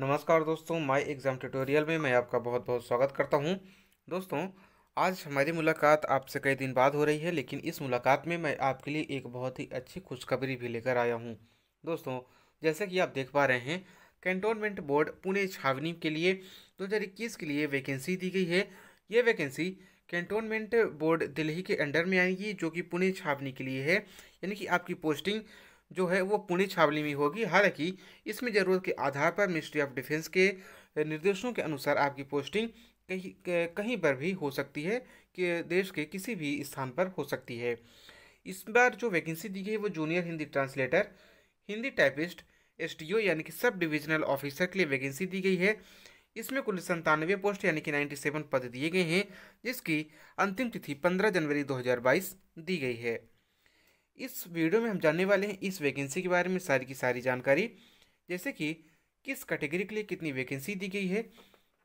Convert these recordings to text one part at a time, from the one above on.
नमस्कार दोस्तों, my exam tutorial में मैं आपका बहुत बहुत स्वागत करता हूँ। दोस्तों, आज हमारी मुलाकात आपसे कई दिन बाद हो रही है, लेकिन इस मुलाकात में मैं आपके लिए एक बहुत ही अच्छी खुशखबरी भी लेकर आया हूँ। दोस्तों, जैसे कि आप देख पा रहे हैं, कैंटोनमेंट बोर्ड पुणे छावनी के लिए दो हज़ार इक्कीस के लिए वैकेंसी दी गई है। ये वैकेंसी कैंटोनमेंट बोर्ड दिल्ली के अंडर में आएगी, जो कि पुणे छावनी के लिए है। यानी कि आपकी पोस्टिंग जो है वो पुणे छावली में होगी। हालाँकि इसमें ज़रूरत के आधार पर मिनिस्ट्री ऑफ़ डिफेंस के निर्देशों के अनुसार आपकी पोस्टिंग कहीं कहीं पर भी हो सकती है कि देश के किसी भी स्थान पर हो सकती है। इस बार जो वैकेंसी दी गई है वो junior Hindi translator Hindi typists यानी कि सब डिविजनल ऑफिसर के लिए वैकेंसी दी गई है। इसमें कुल संतानवे पोस्ट यानी कि 97 पद दिए गए हैं, जिसकी अंतिम तिथि 15 जनवरी 2022 दी गई है। इस वीडियो में हम जानने वाले हैं इस वैकेंसी के बारे में सारी की सारी जानकारी। जैसे कि किस कैटेगरी के लिए कितनी वैकेंसी दी गई है,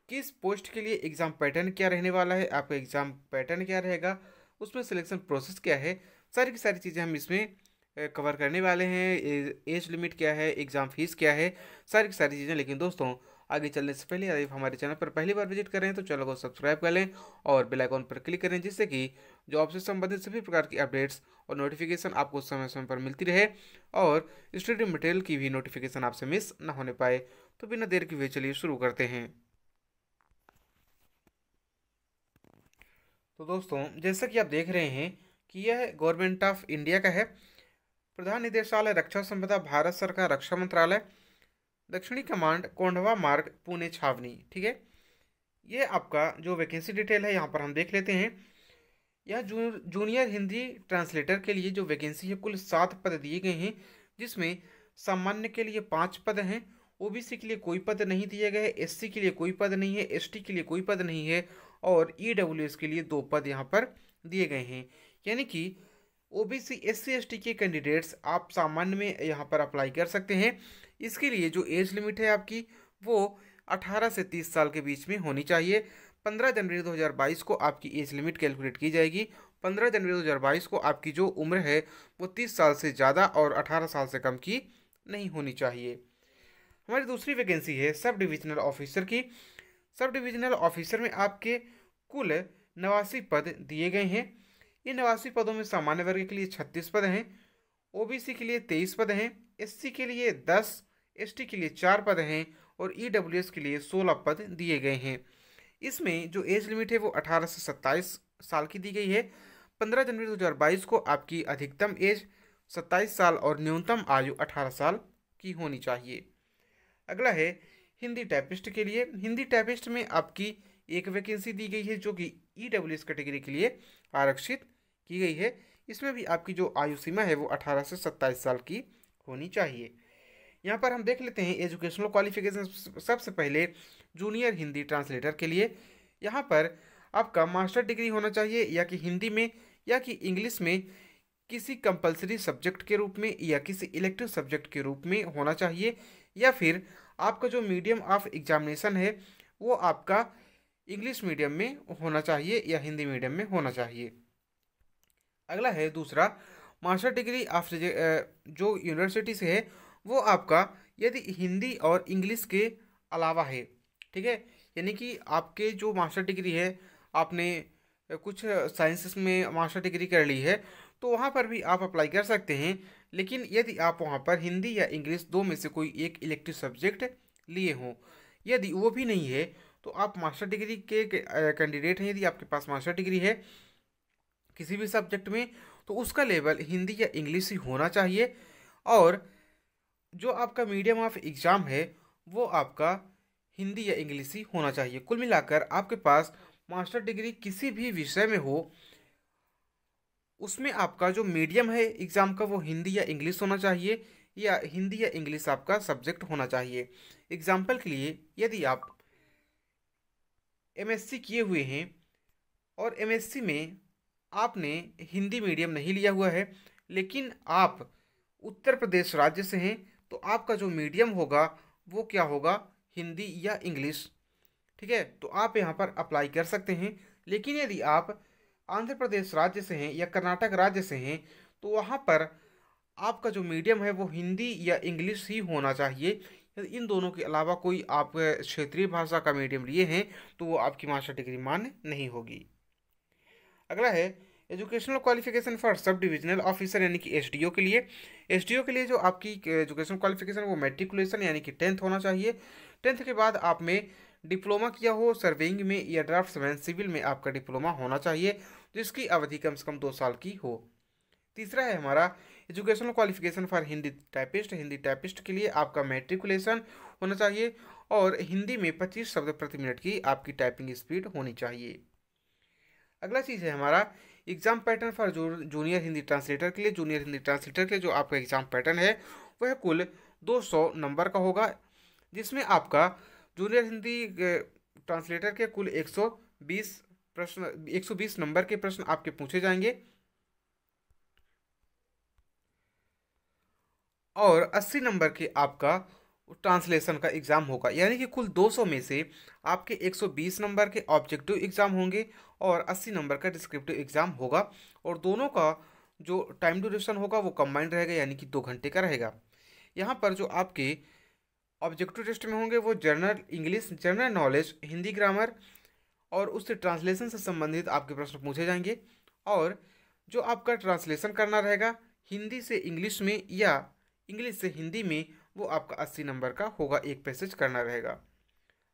किस पोस्ट के लिए एग्ज़ाम पैटर्न क्या रहने वाला है, आपका एग्ज़ाम पैटर्न क्या रहेगा, उसमें सिलेक्शन प्रोसेस क्या है, सारी की सारी चीज़ें हम इसमें कवर करने वाले हैं। एज लिमिट क्या है एग्ज़ाम फ़ीस क्या है, सारी की सारी चीज़ें। लेकिन दोस्तों आगे चलने से पहले यदि हमारे चैनल पर पहली बार विज़िट कर तो चैनल को सब्सक्राइब कर लें और बेल आइकॉन पर क्लिक करें, जिससे कि जॉब से संबंधित सभी प्रकार की अपडेट्स और नोटिफिकेशन आपको समय समय पर मिलती रहे और स्टडी मटेरियल की भी नोटिफिकेशन आपसे मिस न होने पाए। तो बिना देर के हुए चलिए शुरू करते हैं। तो दोस्तों, जैसा कि आप देख रहे हैं कि यह गवर्नमेंट ऑफ़ इंडिया का है। प्रधान निदेशालय, रक्षा संपदा, भारत सरकार, रक्षा मंत्रालय दक्षिणी कमांड कोंडवा मार्ग, पुणे छावनी, ठीक है? ये आपका जो वैकेंसी डिटेल है, यहाँ पर हम देख लेते हैं। यह जू जूनियर हिंदी ट्रांसलेटर के लिए जो वैकेंसी है, कुल सात पद दिए गए हैं, जिसमें सामान्य के लिए पाँच पद हैं ओबीसी के लिए कोई पद नहीं दिए गए एससी के लिए कोई पद नहीं है एसटी के लिए कोई पद नहीं है, और ईडब्ल्यूएस के लिए दो पद यहाँ पर दिए गए हैं। यानी कि ओबीसी एससी एसटी के कैंडिडेट्स आप सामान्य में यहाँ पर अप्लाई कर सकते हैं। इसके लिए जो एज लिमिट है आपकी, वो 18 से 30 साल के बीच में होनी चाहिए। 15 जनवरी 2022 को आपकी एज लिमिट कैलकुलेट की जाएगी। 15 जनवरी 2022 को आपकी जो उम्र है, वो 30 साल से ज़्यादा और 18 साल से कम की नहीं होनी चाहिए। हमारी दूसरी वैकेंसी है सब डिविजनल ऑफिसर की। सब डिविजनल ऑफिसर में आपके कुल नवासी पद दिए गए हैं। इन नवासी पदों में सामान्य वर्ग के लिए छत्तीस पद हैं, ओबीसी के लिए तेईस पद हैं, एससी के लिए दस एसटी के लिए चार पद हैं और ईडब्ल्यूएस के लिए सोलह पद दिए गए हैं। इसमें जो एज लिमिट है वो अठारह से सत्ताईस साल की दी गई है। पंद्रह जनवरी दो हज़ार बाईस को आपकी अधिकतम एज सत्ताईस साल और न्यूनतम आयु अठारह साल की होनी चाहिए। अगला है हिंदी टाइपिस्ट के लिए। हिंदी टाइपिस्ट में आपकी एक वैकेंसी दी गई है जो कि ई डब्ल्यू कैटेगरी के लिए आरक्षित की गई है। इसमें भी आपकी जो आयु सीमा है वो अठारह से सत्ताईस साल की होनी चाहिए। यहाँ पर हम देख लेते हैं एजुकेशनल क्वालिफिकेशन सबसे पहले जूनियर हिंदी ट्रांसलेटर के लिए। यहाँ पर आपका मास्टर डिग्री होना चाहिए, या कि हिंदी में, या कि इंग्लिश में किसी कंपलसरी सब्जेक्ट के रूप में, या किसी इलेक्टिव सब्जेक्ट के रूप में होना चाहिए। या फिर आपका जो मीडियम ऑफ़ एग्जामिनेशन है, वो आपका इंग्लिश मीडियम में होना चाहिए, या हिंदी मीडियम में होना चाहिए। अगला है दूसरा मास्टर डिग्री ऑफ़ जो यूनिवर्सिटी से है वो आपका यदि हिंदी और इंग्लिश के अलावा है, ठीक है? यानी कि आपके जो मास्टर डिग्री है, आपने कुछ साइंसेस में मास्टर डिग्री कर ली है तो वहाँ पर भी आप अप्लाई कर सकते हैं। लेकिन यदि आप वहाँ पर हिंदी या इंग्लिश दो में से कोई एक इलेक्टिव सब्जेक्ट लिए हों, यदि वो भी नहीं है तो आप मास्टर डिग्री के कैंडिडेट हैं। यदि आपके पास मास्टर डिग्री है किसी भी सब्जेक्ट में तो उसका लेवल हिंदी या इंग्लिश ही होना चाहिए। और जो आपका मीडियम ऑफ़ एग्ज़ाम है, वो आपका हिंदी या इंग्लिश ही होना चाहिए। कुल मिलाकर आपके पास मास्टर डिग्री किसी भी विषय में हो, उसमें आपका जो मीडियम है एग्ज़ाम का, वो हिंदी या इंग्लिश होना चाहिए या हिंदी या इंग्लिश आपका सब्जेक्ट होना चाहिए। एग्ज़ाम्पल के लिए यदि आप एमएससी किए हुए हैं और एमएससी में आपने हिंदी मीडियम नहीं लिया हुआ है, लेकिन आप उत्तर प्रदेश राज्य से हैं तो आपका जो मीडियम होगा, वो क्या होगा? हिंदी या इंग्लिश। ठीक है? तो आप यहाँ पर अप्लाई कर सकते हैं। लेकिन यदि आप आंध्र प्रदेश राज्य से हैं या कर्नाटक राज्य से हैं तो वहाँ पर आपका जो मीडियम है, वो हिंदी या इंग्लिश ही होना चाहिए। इन दोनों के अलावा कोई आप क्षेत्रीय भाषा का मीडियम लिए हैं तो वो आपकी मास्टर डिग्री मान्य नहीं होगी। अगला है educational qualification for sub divisional officer, यानी कि एसडीओ के लिए। एसडीओ के लिए जो आपकी एजुकेशनल क्वालिफिकेशन वो मेट्रिकुलेशन, यानी कि टेंथ होना चाहिए। टेंथ के बाद आप में डिप्लोमा किया हो, सर्विंग में या ड्राफ्ट्समैन सिविल में आपका डिप्लोमा होना चाहिए, जिसकी अवधि कम से कम दो साल की हो। तीसरा है हमारा educational qualification for Hindi typist. Hindi typist के लिए आपका मेट्रिकुलेशन होना चाहिए और हिंदी में 25 शब्द प्रति मिनट की आपकी टाइपिंग स्पीड होनी चाहिए। अगला चीज़ है हमारा exam pattern for junior Hindi translator के लिए, जूनियर हिंदी ट्रांसलेटर के जो आपका एग्ज़ाम पैटर्न है, वह कुल 200 नंबर का होगा, जिसमें आपका जूनियर हिंदी ट्रांसलेटर के कुल 120 प्रश्न 120 नंबर के प्रश्न आपके पूछे जाएँगे। और 80 नंबर के आपका ट्रांसलेशन का एग्ज़ाम होगा। यानी कि कुल 200 में से आपके 120 नंबर के ऑब्जेक्टिव एग्ज़ाम होंगे और 80 नंबर का डिस्क्रिप्टिव एग्ज़ाम होगा और दोनों का जो टाइम ड्यूरेशन होगा वो कंबाइंड रहेगा, यानी कि दो घंटे का रहेगा। यहाँ पर जो आपके ऑब्जेक्टिव टेस्ट में होंगे वो general English general knowledge, Hindi grammar और उससे ट्रांसलेशन से संबंधित आपके प्रश्न पूछे जाएँगे और जो आपका ट्रांसलेशन करना रहेगा, हिंदी से इंग्लिश में या इंग्लिश से हिंदी में वो आपका अस्सी नंबर का होगा, एक पैसेज करना रहेगा।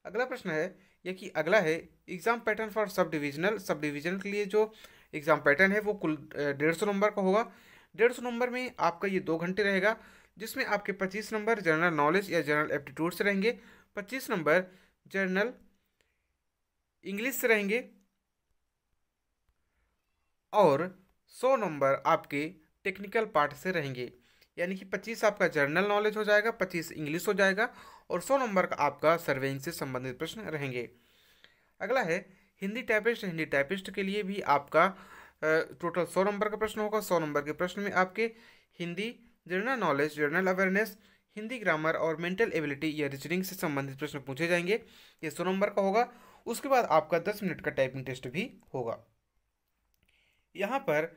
अगला प्रश्न है या कि अगला है exam pattern for sub divisional sub divisional के लिए जो एग्ज़ाम पैटर्न है वो कुल डेढ़ सौ नंबर का होगा। डेढ़ सौ नंबर में आपका ये दो घंटे रहेगा, जिसमें आपके पच्चीस नंबर जनरल नॉलेज या जनरल एप्टीट्यूड से रहेंगे, पच्चीस नंबर जनरल इंग्लिश से रहेंगे, और सौ नंबर आपके टेक्निकल पार्ट से रहेंगे। यानी कि पच्चीस आपका जनरल नॉलेज हो जाएगा, पच्चीस इंग्लिश हो जाएगा और सौ नंबर का आपका सर्वेइंग से संबंधित प्रश्न रहेंगे। अगला है, हिंदी टाइपिस्ट हिंदी टाइपिस्ट के लिए भी आपका टोटल सौ नंबर का प्रश्न होगा। सौ नंबर के प्रश्न में आपके Hindi general knowledge general awareness Hindi grammar और मेंटल एबिलिटी या रीजनिंग से संबंधित प्रश्न पूछे जाएँगे। ये सौ नंबर का होगा। उसके बाद आपका दस मिनट का टाइपिंग टेस्ट भी होगा। यहाँ पर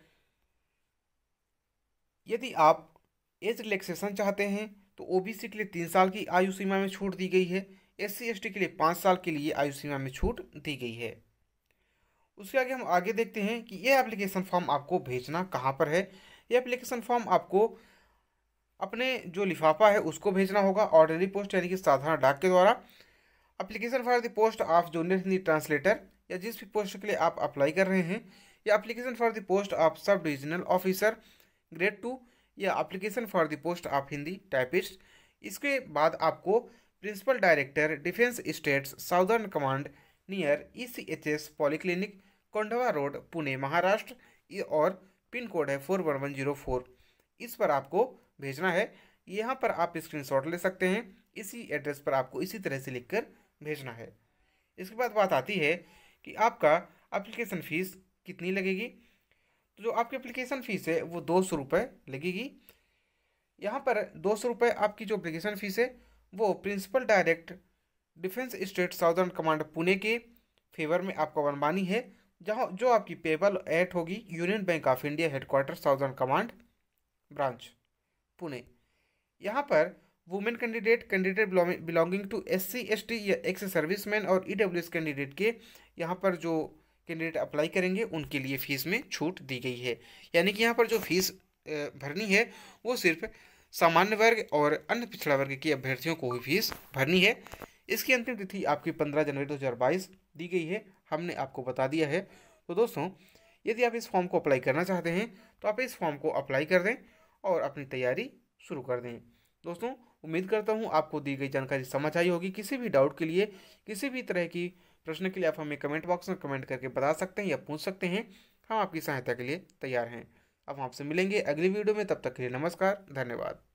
यदि आप एज रिलैक्सेशन चाहते हैं तो ओबीसी के लिए तीन साल की आयु सीमा में छूट दी गई है। एस सी के लिए पाँच साल के लिए आयु सीमा में छूट दी गई है। उसके आगे हम आगे देखते हैं कि यह एप्लीकेशन फॉर्म आपको भेजना कहाँ पर है। यह एप्लीकेशन फॉर्म आपको अपने जो लिफाफा है, उसको भेजना होगा ऑर्डनरी पोस्ट यानी कि साधारण डाक के द्वारा। Application for the post of junior Hindi translator या जिस भी पोस्ट के लिए आप अप्लाई कर रहे हैं या application for the post of sub divisional officer grade two या application for the post of Hindi typist इसके बाद आपको principal director defence estates southern command near E C H S polyclinic Kondhwa road Pune Maharashtra और pin code है four one one zero four इस पर आपको भेजना है। यहाँ पर आप स्क्रीनशॉट ले सकते हैं। इसी एड्रेस पर आपको इसी तरह से लिखकर भेजना है। इसके बाद बात आती है कि आपका एप्लीकेशन फ़ीस कितनी लगेगी? तो जो आपकी एप्लीकेशन फ़ीस है, वो दो सौ रुपये लगेगी। यहाँ पर दो सौ रुपये आपकी जो अप्लीकेशन फ़ीस है, वो principal direct defence estate southern command Pune के फेवर में आपका बनवानी है, जहाँ जो आपकी पेबल एट होगी union bank of India headquarter southern command branch Pune. यहाँ पर women candidate candidate belonging to S C S T या एक्स सर्विसमैन और ई डब्ल्यू एस कैंडिडेट के यहाँ पर जो कैंडिडेट अप्लाई करेंगे, उनके लिए फ़ीस में छूट दी गई है। यानी कि यहाँ पर जो फ़ीस भरनी है, वो सिर्फ़ सामान्य वर्ग और अन्य पिछड़ा वर्ग के अभ्यर्थियों को ही फ़ीस भरनी है। इसकी अंतिम तिथि आपकी पंद्रह जनवरी दो हज़ार बाईस दी गई है। हमने आपको बता दिया है। तो दोस्तों, यदि आप इस फॉर्म को अप्लाई करना चाहते हैं तो आप इस फॉर्म को अप्लाई कर दें और अपनी तैयारी शुरू कर दें। दोस्तों, उम्मीद करता हूँ आपको दी गई जानकारी समझ आई होगी। किसी भी डाउट के लिए, किसी भी तरह की प्रश्न के लिए आप हमें कमेंट बॉक्स में कमेंट करके बता सकते हैं या पूछ सकते हैं। हम आपकी सहायता के लिए तैयार हैं। अब आपसे मिलेंगे अगली वीडियो में। तब तक के लिए नमस्कार, धन्यवाद।